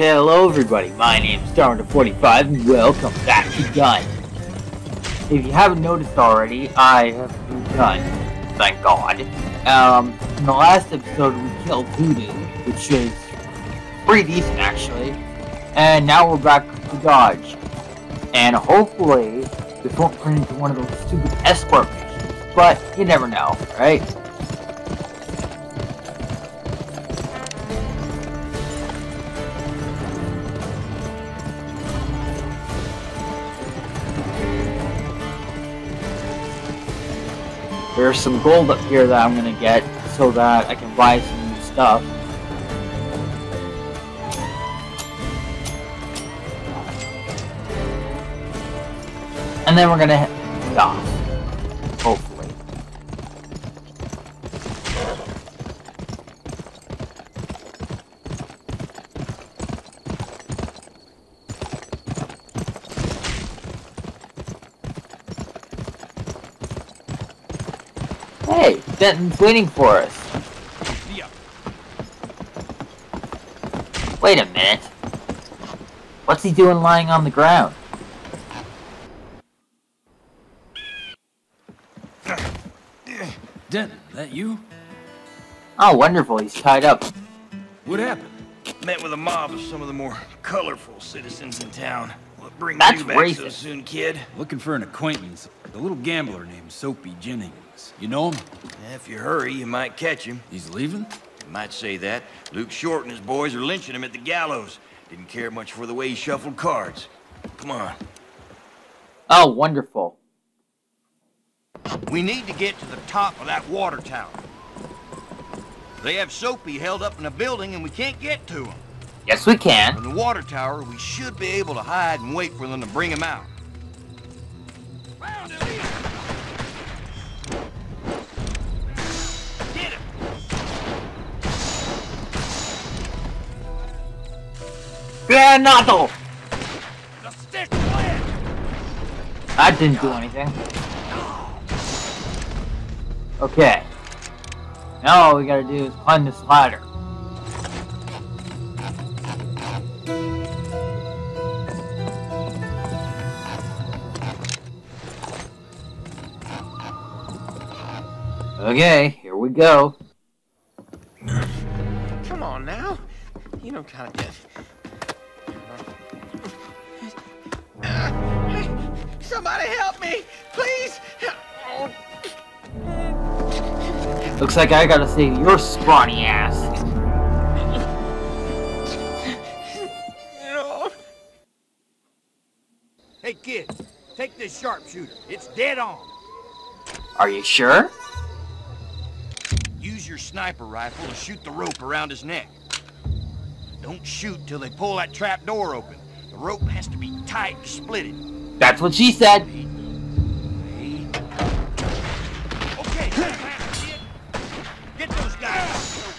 Hello everybody, my name is Darwin45 and welcome back to Gun. If you haven't noticed already, I have new gun, thank god. Um, in the last episode we killed Hoodoo, which is pretty decent actually. And now we're back to Dodge. And hopefully, this won't turn into one of those stupid escort missions, but you never know, right? There's some gold up here that I'm gonna get so that I can buy some new stuff. And then we're gonna head off. Hopefully. Hey, Denton's waiting for us. Yeah. Wait a minute. What's he doing lying on the ground? Denton, that you? Oh, wonderful, he's tied up. What happened? Met with a mob of some of the more colorful citizens in town. What brings That's you back so soon, kid? Looking for an acquaintance. The little gambler named Soapy Jennings. You know him? If you hurry, you might catch him. He's leaving? You might say that. Luke Short and his boys are lynching him at the gallows. Didn't care much for the way he shuffled cards. Come on. Oh, wonderful. We need to get to the top of that water tower. They have Soapy held up in a building and we can't get to him. Yes, we can. From the water tower, we should be able to hide and wait for them to bring him out. That didn't do anything. Okay. Now all we gotta do is climb this ladder. Okay, here we go. Come on now. You don't of get. Somebody help me, please. Looks like I gotta save your scrawny ass. no. Hey, kid, take this sharpshooter. It's dead on. Are you sure? Use your sniper rifle to shoot the rope around his neck. Don't shoot till they pull that trap door open. The rope has to be tight to split it. That's what she said. Okay. Get those guys.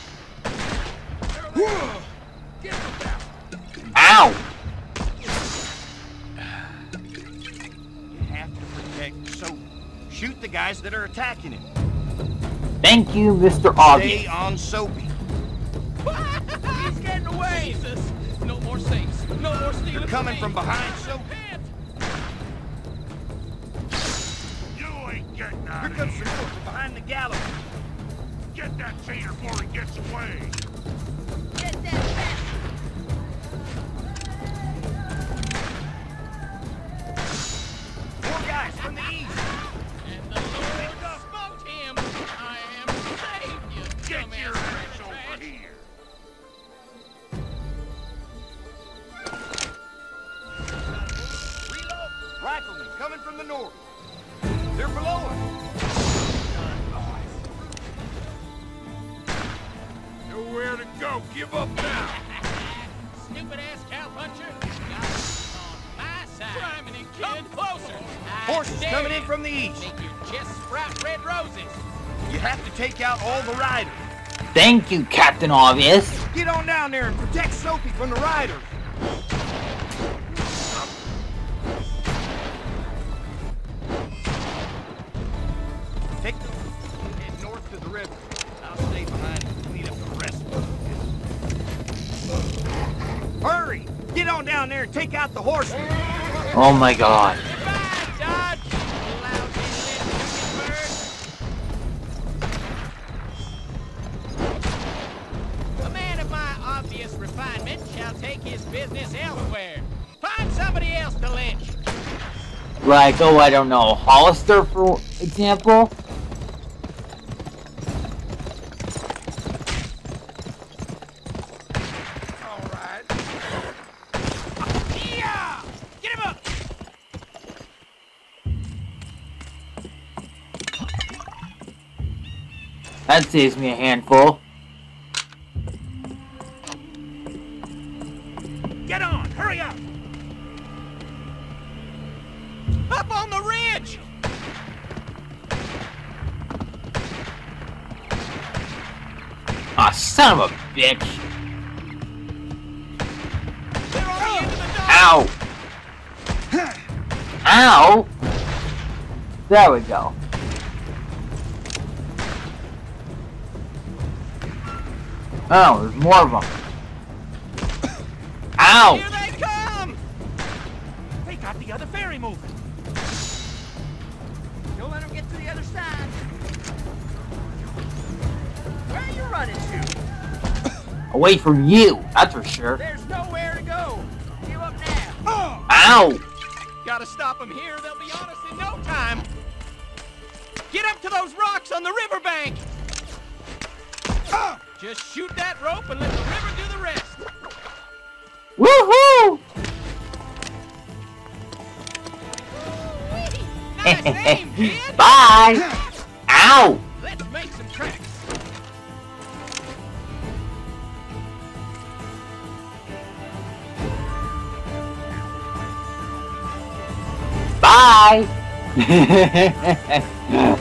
Get them down. Ow! You have to protect Soap. Shoot the guys that are attacking him. Thank you, Mr. Obvious. Stay on Soapy. He's getting away. Jesus. No more safes. No more stealing. They're coming from behind Soapy. You ain't getting Here out of comes here. support from behind the gallows. Get that chaser before he gets away. Get that back. Four guys from the east. Horses dare coming in from the east. Make your chest sprout red roses. You have to take out all the riders. Thank you, Captain Obvious. Get on down there and protect Soapy from the riders. Take the head north to the river. I'll stay behind and clean up the rest of it. Hurry! Get on down there and take out the horseman. Oh my god. Like, oh, I don't know, Hollister, for example? All right. Yeah! Get him up! That saves me a handful. Son of a bitch. Ow! Ow! There we go. Oh, there's more of them. Ow! Here they come! They got the other ferry moving. Don't let them get to the other side. Where are you running to? Away from you, that's for sure. There's nowhere to go. Give up now. Ow! Gotta stop them here, they'll be on us in no time. Get up to those rocks on the riverbank! Just shoot that rope and let the river do the rest. Woohoo! Nice aim, kid! Bye! Ow! Bye!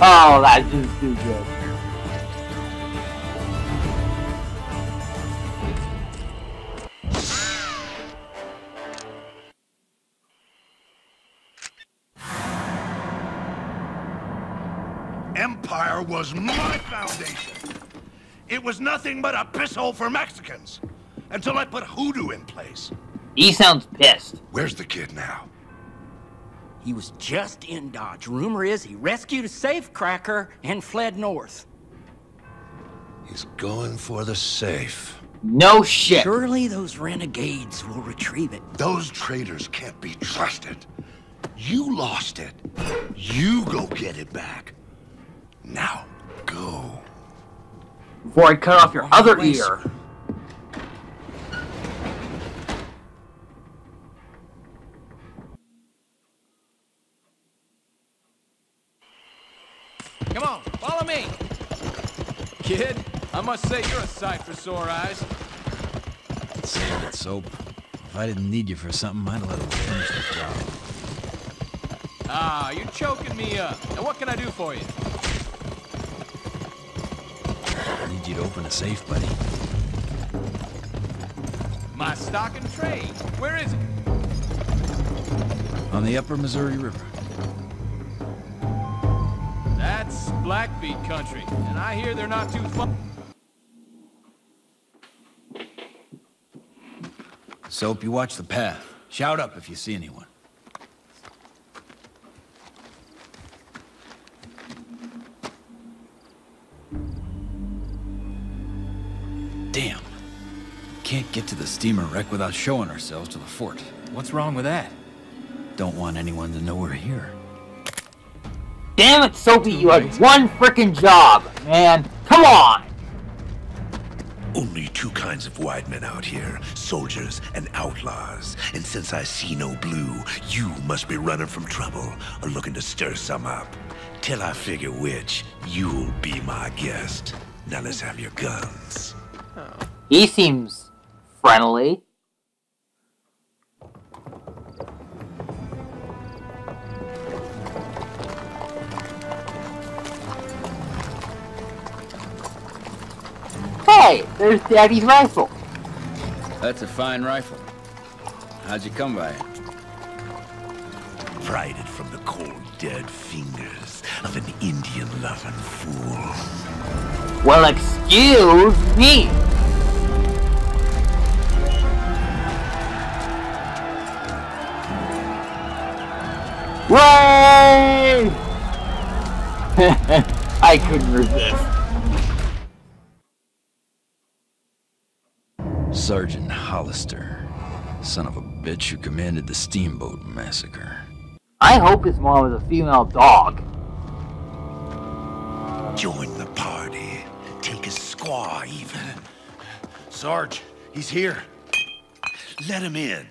oh, that's just too good. Empire was my foundation. It was nothing but a pisshole for Mexicans. Until I put hoodoo in place. He sounds pissed. Where's the kid now? He was just in Dodge. Rumor is he rescued a safecracker and fled north. He's going for the safe. No shit. Surely those renegades will retrieve it. Those traitors can't be trusted. You lost it. You go get it back. Now, go. Before I cut off your On other way, ear. sir. Come on, follow me. Kid, I must say you're a sight for sore eyes. Save it, Soap. If I didn't need you for something, I'd let him finish the job. Ah, you're choking me up. Now what can I do for you? I need you to open a safe, buddy. My stock and trade. Where is it? On the upper Missouri River. Blackfeet country, and I hear they're not too far. Soap, you watch the path. Shout up if you see anyone. Damn. Can't get to the steamer wreck without showing ourselves to the fort. What's wrong with that? Don't want anyone to know we're here. Damn it, Sophie, you had one frickin' job, man. Come on! Only two kinds of white men out here, soldiers and outlaws. And since I see no blue, you must be running from trouble or looking to stir some up. Till I figure which, you'll be my guest. Now let's have your guns. He seems friendly. Hey, there's Daddy's rifle. That's a fine rifle. How'd you come by it? Pried it from the cold, dead fingers of an Indian-loving fool. Well, excuse me. Way! I couldn't resist. Sergeant Hollister. Son of a bitch who commanded the Steamboat Massacre. I hope his mom was a female dog. Join the party. Take a squaw, even. Sarge, he's here. Let him in.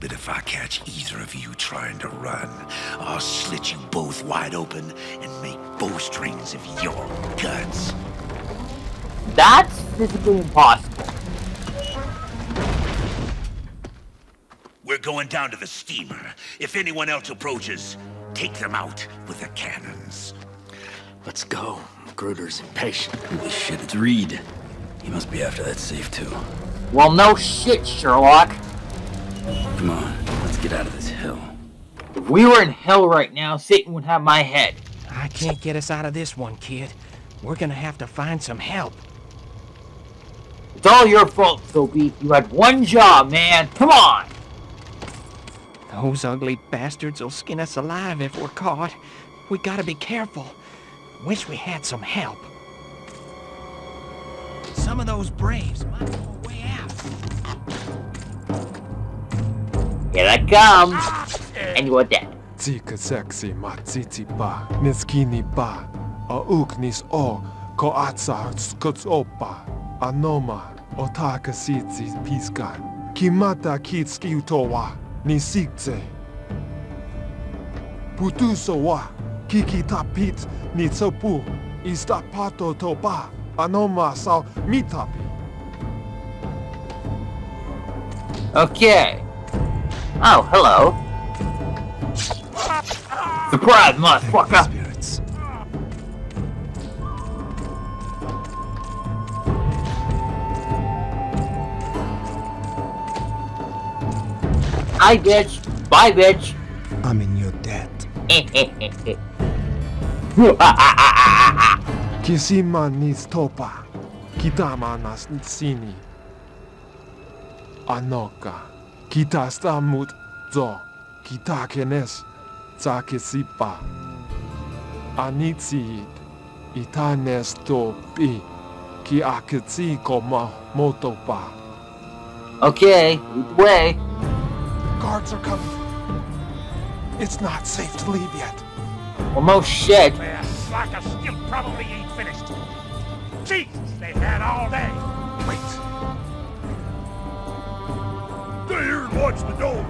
But if I catch either of you trying to run, I'll slit you both wide open and make bowstrings of your guts. That's physically impossible. Going down to the steamer. If anyone else approaches, take them out with the cannons. Let's go. Gruder's impatient. Holy shit, it's Reed. He must be after that safe too. Well, no shit, Sherlock. Come on, let's get out of this hell. If we were in hell right now, Satan would have my head. I can't get us out of this one, kid. We're gonna have to find some help. It's all your fault, Soapy. You had one job, man. Come on! Those ugly bastards will skin us alive if we're caught. We gotta be careful. Wish we had some help. Some of those braves might know a way out. Here I come. And you are dead. Zika sexy ma titi ba, niskini ba, a uk nis o, ko atsa skuts opa, anoma, otaka sitsi piskan, kimata kitski utowa, nisikze. Putuso wa, kiki tapit, nitsopu, istapato toba, anoma sao mitapi. Okay. Oh, hello. Surprise, motherfucker! Hi, bitch. Bye, bitch. I'm in your debt. Kisima nis topa, kitama nas sini. Anoka, kita stamut zo, kita kenes, zakisipa. Anitsi, itanes to pi, ki akitsi koma motopa. okay, way. Guards are coming. It's not safe to leave yet. Well, no shit. Well, Slacker still probably ain't finished. Jesus, they had all day. Wait, Stay here and watch the door.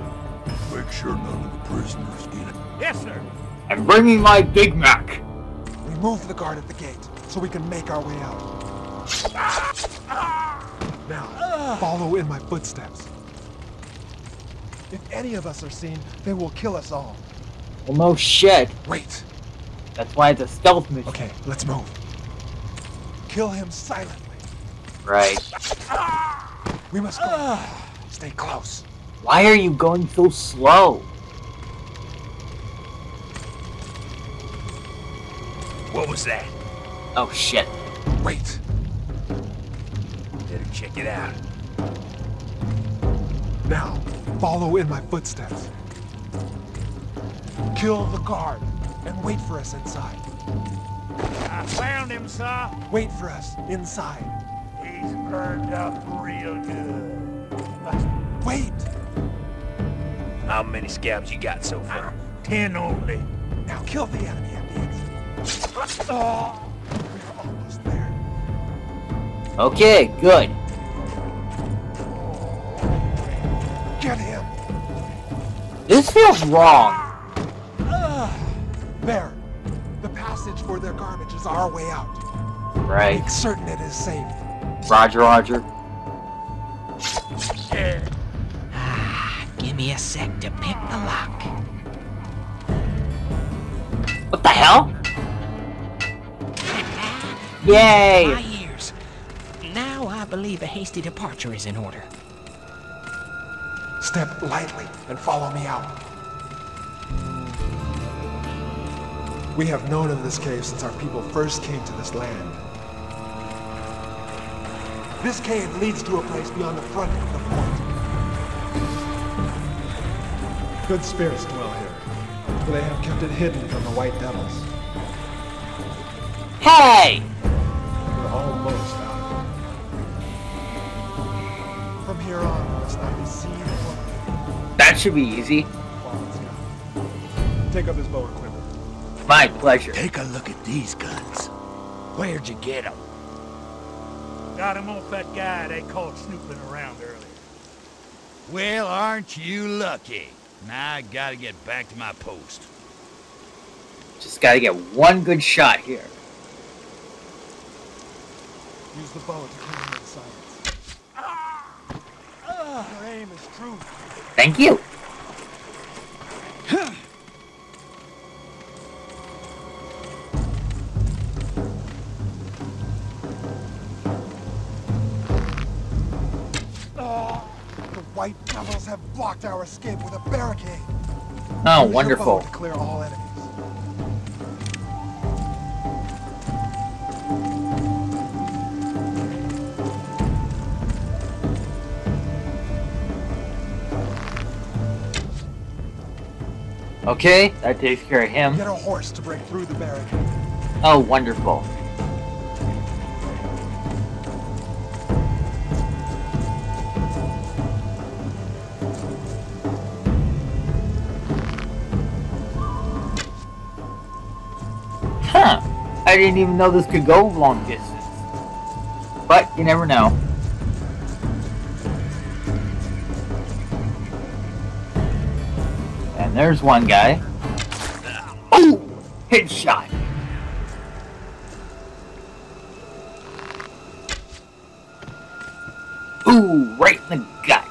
Make sure none of the prisoners get it. Yes, sir. I'm bringing my Big Mac. remove the guard at the gate so we can make our way out. Ah! Now, follow in my footsteps. If any of us are seen, they will kill us all. Well, no shit. Wait. That's why it's a stealth mission. Okay, let's move. Kill him silently. Right. We must go. Stay close. Why are you going so slow? What was that? Oh shit. Wait. Better check it out. Now, follow in my footsteps. Kill the guard and wait for us inside. I found him, sir. Wait for us inside. He's burned up real good. Wait! How many scabs you got so far? Ten only. Now kill the enemy at the exit. Oh, we're almost there. Okay, good. This feels wrong. There! The passage for their garbage is our way out. Right. Make certain it is safe. Roger, Roger. Give me a sec to pick the lock. What the hell? Yay! My ears. Now I believe a hasty departure is in order. Step lightly and follow me out. We have known of this cave since our people first came to this land. This cave leads to a place beyond the front of the fort. Good spirits dwell here. for they have kept it hidden from the White Devils. Hey! We're almost out. From here on, That should be easy. while it's young. Take up his bow and quiver. My pleasure. Take a look at these guns. Where'd you get them? Got him off that guy they caught snooping around earlier. Well, aren't you lucky? Now I gotta get back to my post. Just gotta get one good shot here. Use the bow to clean them in silence. Ah! Ah! Your aim is true. Thank you. Ah, the White Devils have blocked our escape with a barricade. Oh, Use your bow wonderful. clear all enemies. Okay, that takes care of him. Get a horse to break through the barricade. Oh, wonderful. Huh. I didn't even know this could go long distance. But you never know. There's one guy. Oh! Headshot. Ooh, right in the gut.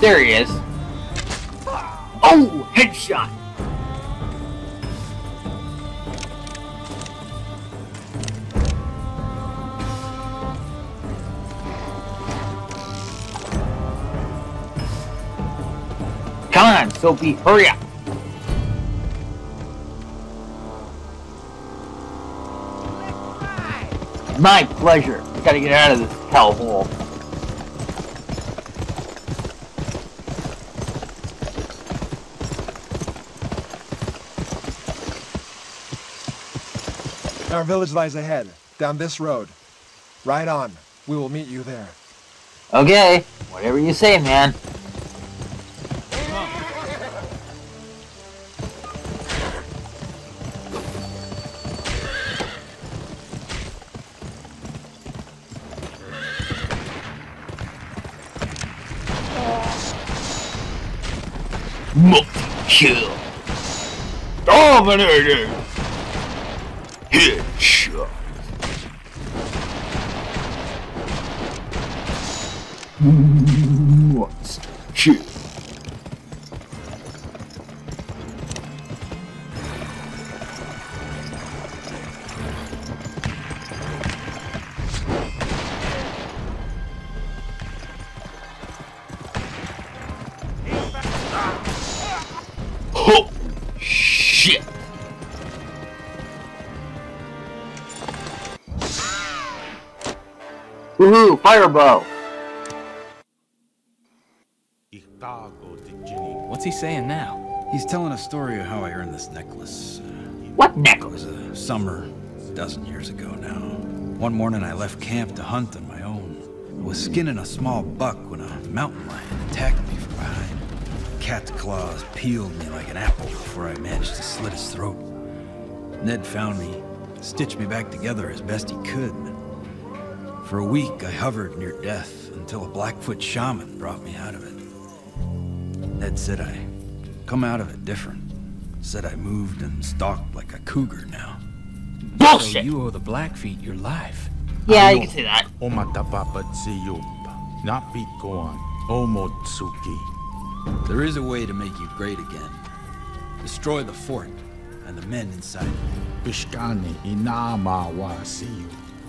There he is. Oh, headshot. Sophie, hurry up. My pleasure. Gotta get out of this hellhole. Our village lies ahead, down this road. Ride on. We will meet you there. Okay, whatever you say, man. Multi-kill. Dominator. Headshot. Monster Woohoo, firebow. What's he saying now? He's telling a story of how I earned this necklace. What It necklace? was a summer, a dozen years ago now. One morning I left camp to hunt on my own. I was skinning a small buck when a mountain lion attacked me from behind. Cat's claws peeled me like an apple before I managed to slit his throat. Ned found me, stitched me back together as best he could. For a week I hovered near death until a Blackfoot shaman brought me out of it. Ned said I come out of it different. Said I moved and stalked like a cougar now. Bullshit! So you owe the Blackfeet your life. Yeah, you can say that. Omatapapa see you. Not be gone. Omozuki. There is a way to make you great again. Destroy the fort and the men inside.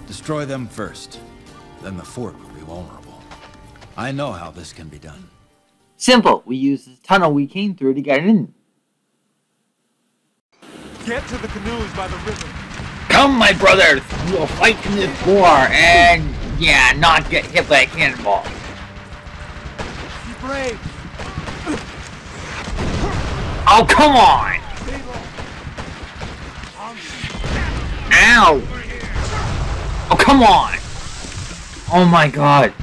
Destroy them first. Then the fort will be vulnerable. I know how this can be done. Simple. We use the tunnel we came through to get in. Get to the canoes by the river. Come, my brothers! We will fight in this war and, yeah, not get hit by a cannonball. Be brave. Oh, come on! Ow! Oh, come on! Oh my god.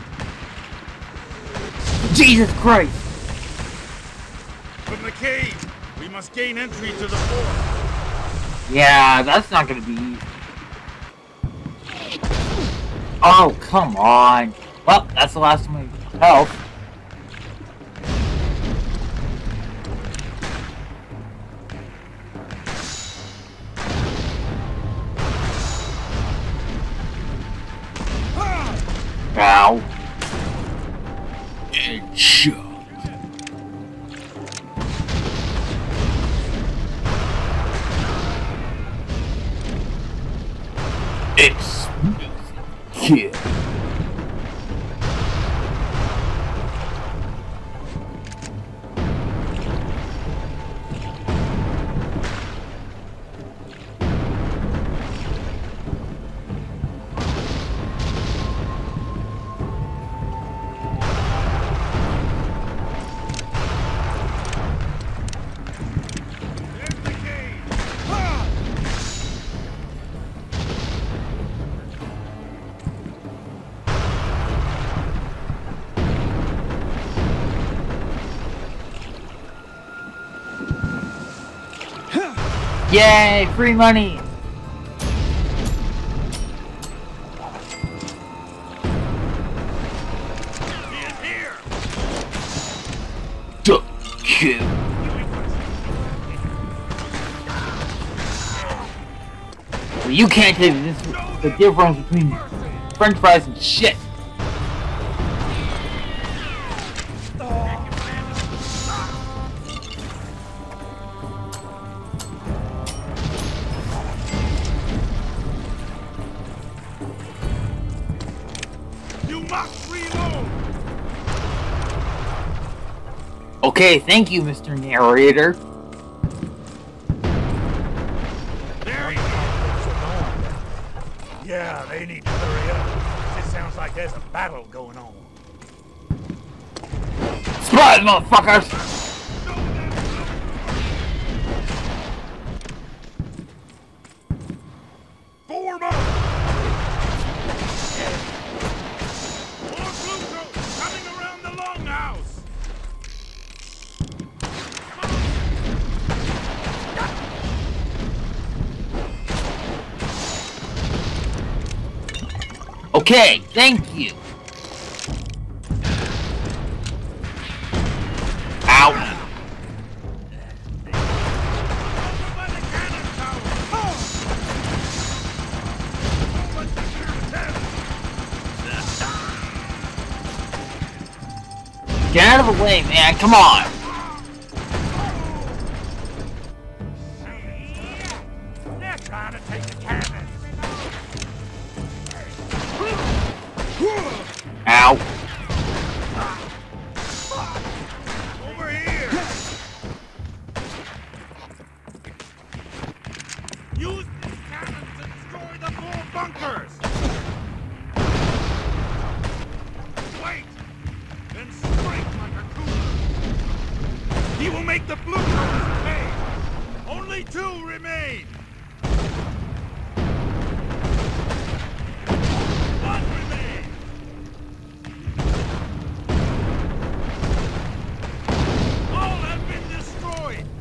Jesus Christ! From the cave, we must gain entry to the fort. Yeah, that's not gonna be easy. Oh, come on. Well, that's the last of my health. Ow. Headshot. It's kill. Yay, free money! Duck. Well, you can't tell the difference between french fries and shit. Okay, thank you, Mr. Narrator. There he is. Yeah, they need to hurry up. It sounds like there's a battle going on. Surprise, motherfuckers! Okay, thank you. Ow. Get out of the way, man. Come on. Ow. Over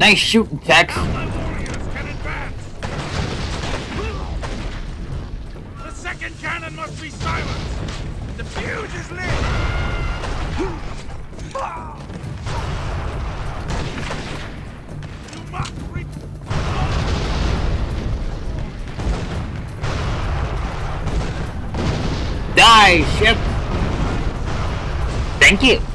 Nice shooting, Tex. Now my warriors can advance! The second cannon must be silenced! The fuse is lit! You must re- Die, ship. Thank you.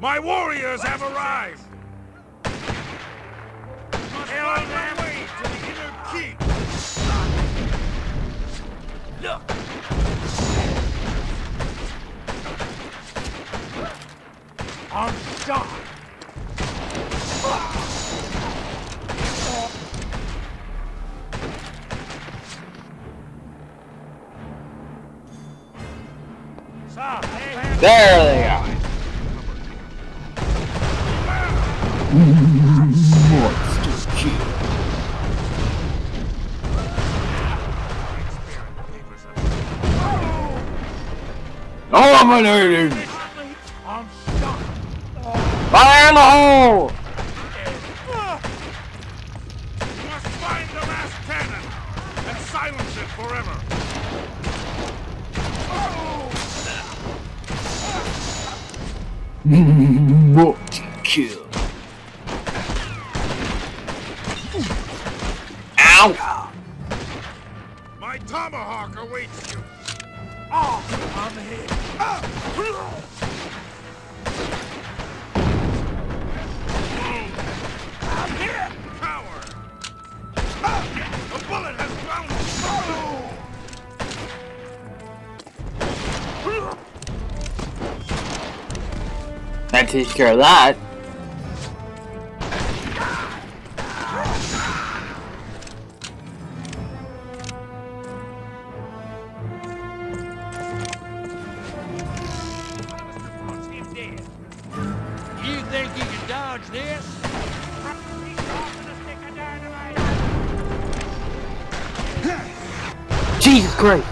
My warriors have arrived! They're on their way to the inner keep! Look! On shot! There they are! Dominating! Fire in the hole! You must find the last cannon and silence it forever! Monster kill. Ow! My tomahawk awaits you! Off on the head! That takes care of that. Think you can dodge this? Jesus Christ!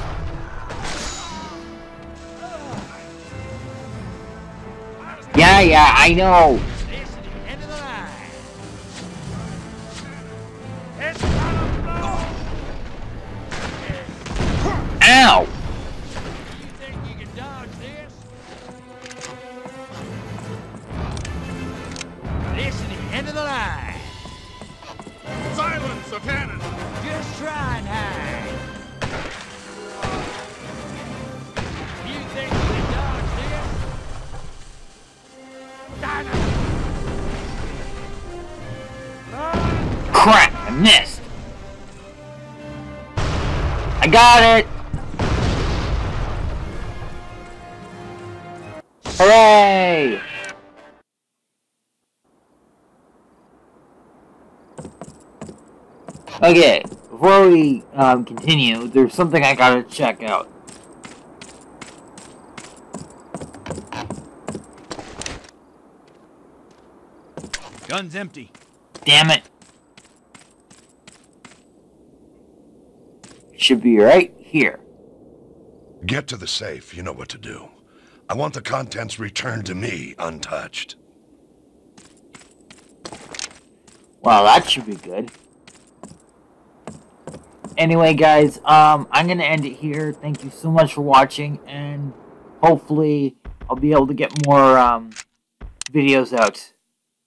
Yeah, yeah, I know. Got it! Hooray! Okay, before we um, continue, there's something I gotta check out. Gun's empty. Damn it. Should be right here. Get to the safe. You know what to do. I want the contents returned to me, untouched. Well, that should be good. Anyway, guys, um, I'm gonna end it here. Thank you so much for watching, and hopefully I'll be able to get more um, videos out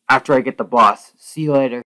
after I get the boss. See you later.